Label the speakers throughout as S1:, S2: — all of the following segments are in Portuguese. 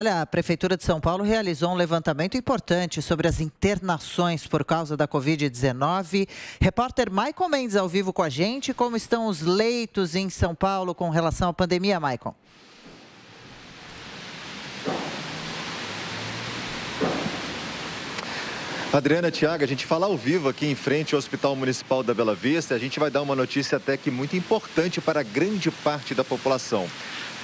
S1: Olha, a Prefeitura de São Paulo realizou um levantamento importante sobre as internações por causa da Covid-19. Repórter Michael Mendes ao vivo com a gente. Como estão os leitos em São Paulo com relação à pandemia, Michael?
S2: Adriana Tiago, a gente fala ao vivo aqui em frente ao Hospital Municipal da Bela Vista. A gente vai dar uma notícia até que muito importante para grande parte da população.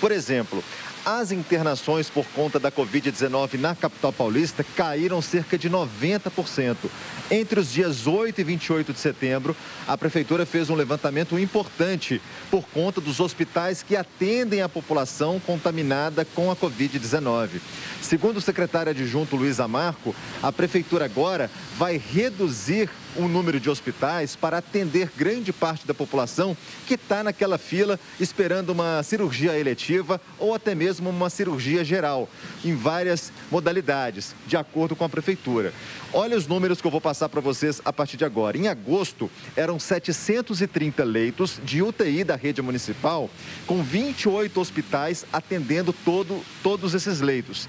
S2: Por exemplo, as internações por conta da Covid-19 na capital paulista caíram cerca de 90%. Entre os dias 8 e 28 de setembro, a prefeitura fez um levantamento importante por conta dos hospitais que atendem a população contaminada com a Covid-19. Segundo o secretário adjunto Luiz Amarco, a prefeitura agora vai reduzir o número de hospitais para atender grande parte da população que está naquela fila esperando uma cirurgia eletiva ou até mesmo uma cirurgia geral, em várias modalidades, de acordo com a prefeitura. Olha os números que eu vou passar para vocês a partir de agora. Em agosto, eram 730 leitos de UTI da rede municipal, com 28 hospitais atendendo todo, todos esses leitos.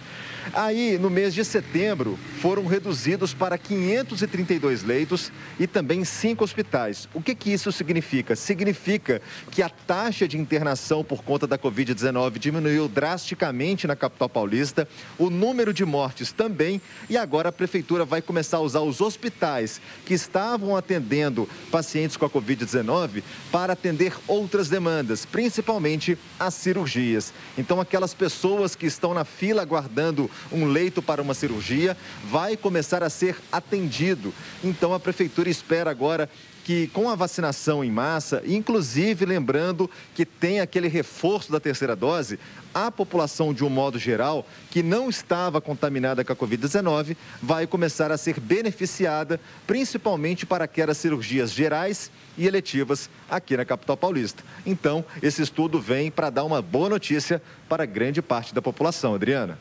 S2: Aí, no mês de setembro, foram reduzidos para 532 leitos e também cinco hospitais. O que, que isso significa? Significa que a taxa de internação por conta da Covid-19 diminuiu drasticamente na capital paulista, o número de mortes também, e agora a prefeitura vai começar a usar os hospitais que estavam atendendo pacientes com a Covid-19 para atender outras demandas, principalmente as cirurgias. Então, aquelas pessoas que estão na fila aguardando um leito para uma cirurgia, vai começar a ser atendido. Então a prefeitura espera agora que com a vacinação em massa, inclusive lembrando que tem aquele reforço da terceira dose, a população de um modo geral que não estava contaminada com a Covid-19 vai começar a ser beneficiada, principalmente para aquelas cirurgias gerais e eletivas aqui na capital paulista. Então, esse estudo vem para dar uma boa notícia para grande parte da população, Adriana.